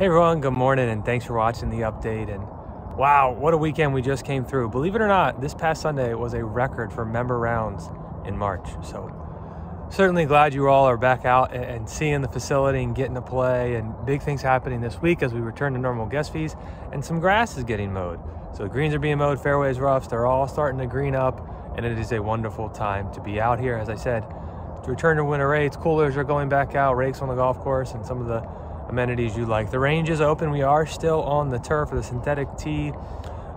Hey everyone, good morning and thanks for watching the update. And wow, what a weekend we just came through. Believe it or not, this past Sunday was a record for member rounds in March. So certainly glad you all are back out and seeing the facility and getting to play and big things happening this week as we return to normal guest fees and some grass is getting mowed. So greens are being mowed, fairways, roughs, they're all starting to green up and it is a wonderful time to be out here. As I said, to return to winter rates, coolers are going back out, rakes on the golf course and some of the amenities you like. The range is open. We are still on the turf for the synthetic tee.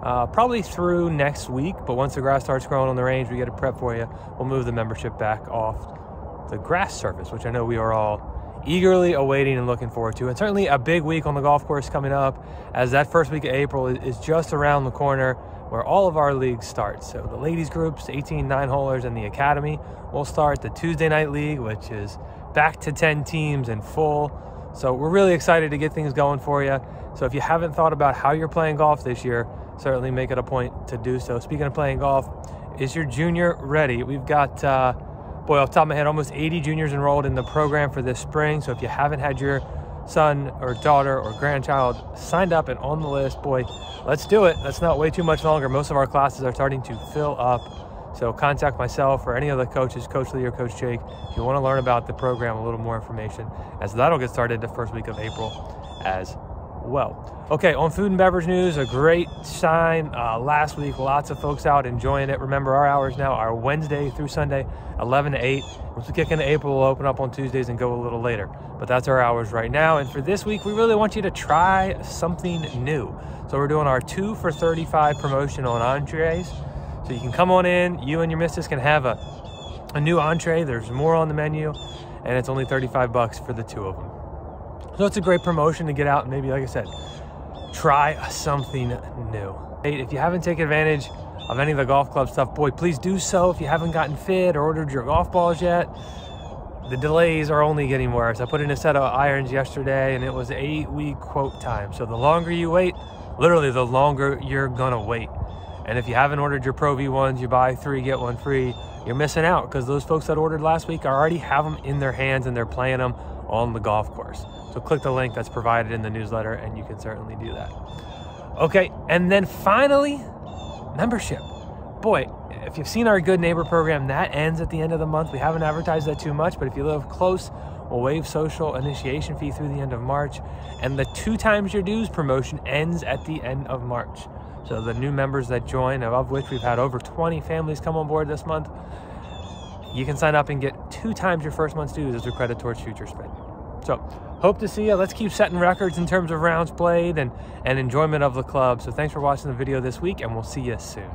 Uh, probably through next week, but once the grass starts growing on the range, we get a prep for you. We'll move the membership back off the grass surface, which I know we are all eagerly awaiting and looking forward to. And certainly a big week on the golf course coming up, as that first week of April is just around the corner where all of our leagues start. So the ladies groups, 18 nine holers, and the academy will start. The Tuesday night league, which is back to 10 teams in full so we're really excited to get things going for you. So if you haven't thought about how you're playing golf this year, certainly make it a point to do so. Speaking of playing golf, is your junior ready? We've got, uh, boy, off top of my head, almost 80 juniors enrolled in the program for this spring. So if you haven't had your son or daughter or grandchild signed up and on the list, boy, let's do it. Let's not wait too much longer. Most of our classes are starting to fill up. So contact myself or any of the coaches, Coach Lee or Coach Jake, if you want to learn about the program, a little more information, as that'll get started the first week of April as well. Okay, on food and beverage news, a great sign uh, last week. Lots of folks out enjoying it. Remember, our hours now are Wednesday through Sunday, 11 to 8. Once we kick into April, we'll open up on Tuesdays and go a little later. But that's our hours right now. And for this week, we really want you to try something new. So we're doing our two for 35 promotion on entrees. So you can come on in, you and your missus can have a, a new entree. There's more on the menu, and it's only 35 bucks for the two of them. So it's a great promotion to get out and maybe, like I said, try something new. If you haven't taken advantage of any of the golf club stuff, boy, please do so. If you haven't gotten fit or ordered your golf balls yet, the delays are only getting worse. I put in a set of irons yesterday and it was eight week quote time. So the longer you wait, literally the longer you're gonna wait. And if you haven't ordered your Pro V1s, you buy three, get one free, you're missing out because those folks that ordered last week already have them in their hands and they're playing them on the golf course. So click the link that's provided in the newsletter and you can certainly do that. Okay, and then finally, membership. Boy, if you've seen our Good Neighbor program, that ends at the end of the month. We haven't advertised that too much, but if you live close, we'll waive social initiation fee through the end of March. And the two times your dues promotion ends at the end of March. So the new members that join, of which we've had over 20 families come on board this month, you can sign up and get two times your first month's dues as a credit towards future spend. So hope to see you. Let's keep setting records in terms of rounds played and, and enjoyment of the club. So thanks for watching the video this week and we'll see you soon.